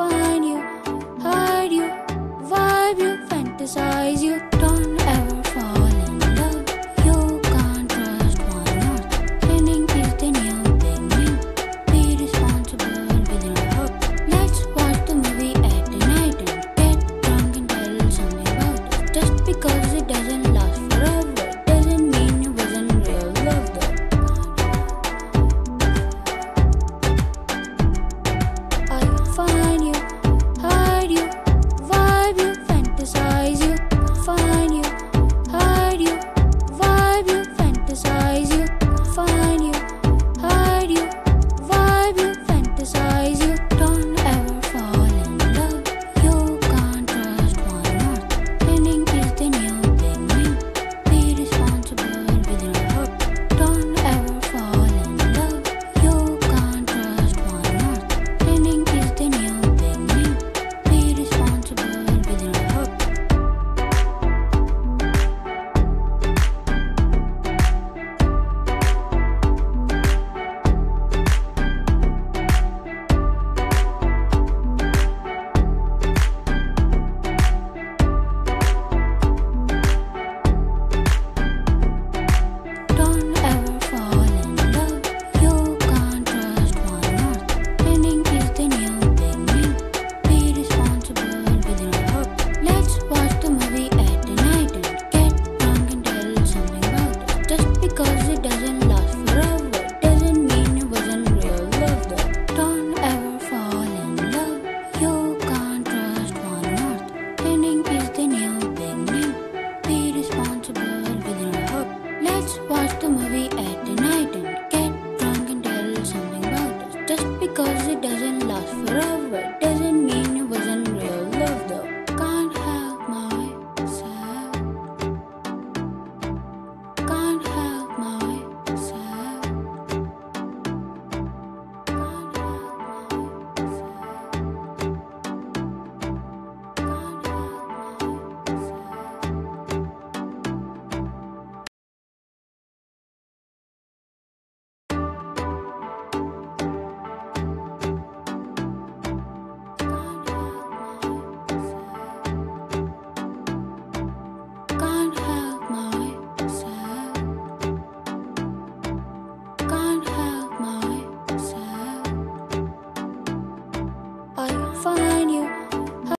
find you, hide you, vibe you, fantasize you.